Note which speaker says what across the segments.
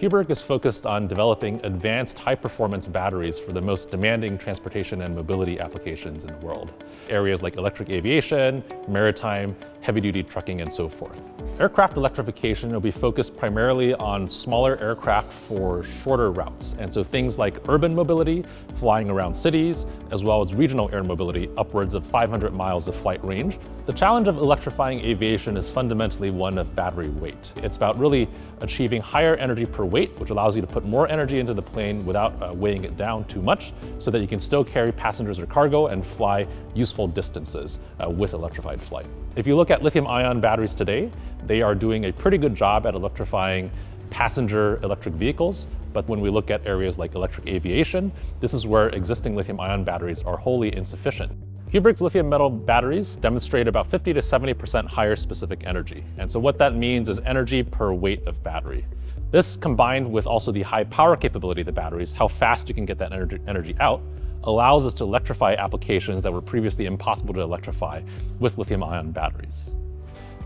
Speaker 1: Cuberg is focused on developing advanced high-performance batteries for the most demanding transportation and mobility applications in the world. Areas like electric aviation, maritime, heavy-duty trucking, and so forth. Aircraft electrification will be focused primarily on smaller aircraft for shorter routes. And so things like urban mobility, flying around cities, as well as regional air mobility, upwards of 500 miles of flight range. The challenge of electrifying aviation is fundamentally one of battery weight. It's about really achieving higher energy per weight, which allows you to put more energy into the plane without uh, weighing it down too much, so that you can still carry passengers or cargo and fly useful distances uh, with electrified flight. If you look at lithium ion batteries today, they are doing a pretty good job at electrifying passenger electric vehicles. But when we look at areas like electric aviation, this is where existing lithium ion batteries are wholly insufficient. Cuberg's lithium metal batteries demonstrate about 50 to 70% higher specific energy. And so what that means is energy per weight of battery. This combined with also the high power capability of the batteries, how fast you can get that energy, energy out, allows us to electrify applications that were previously impossible to electrify with lithium ion batteries.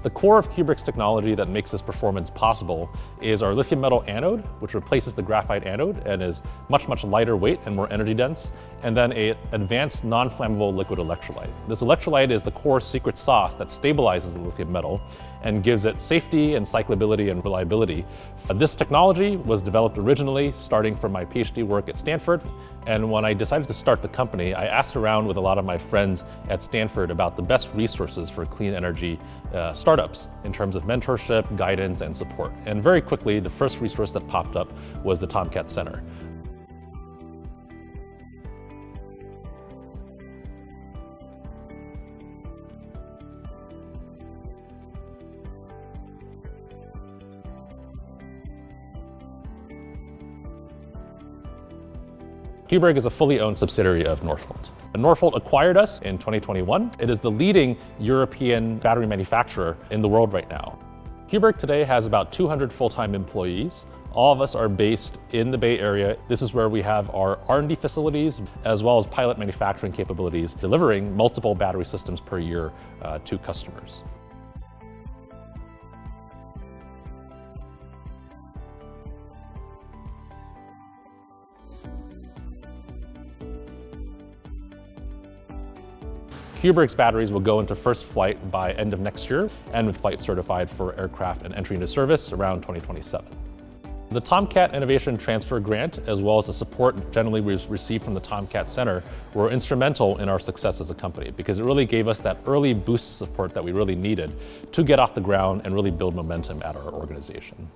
Speaker 1: The core of Cuberg's technology that makes this performance possible is our lithium metal anode, which replaces the graphite anode and is much, much lighter weight and more energy dense, and then an advanced non-flammable liquid electrolyte. This electrolyte is the core secret sauce that stabilizes the lithium metal and gives it safety and cyclability and reliability. This technology was developed originally starting from my PhD work at Stanford. And when I decided to start the company, I asked around with a lot of my friends at Stanford about the best resources for clean energy uh, startups in terms of mentorship, guidance, and support. And very quickly, the first resource that popped up was the TomKat Center. Cuberg is a fully owned subsidiary of Northvolt. Northvolt acquired us in 2021. It is the leading European battery manufacturer in the world right now. Cuberg today has about 200 full-time employees. All of us are based in the Bay Area. This is where we have our R&D facilities, as well as pilot manufacturing capabilities, delivering multiple battery systems per year uh, to customers. Cuberg's batteries will go into first flight by end of next year and with flight certified for aircraft and entry into service around 2027. The TomKat Innovation Transfer Grant, as well as the support generally we've received from the TomKat Center, were instrumental in our success as a company because it really gave us that early boost support that we really needed to get off the ground and really build momentum at our organization.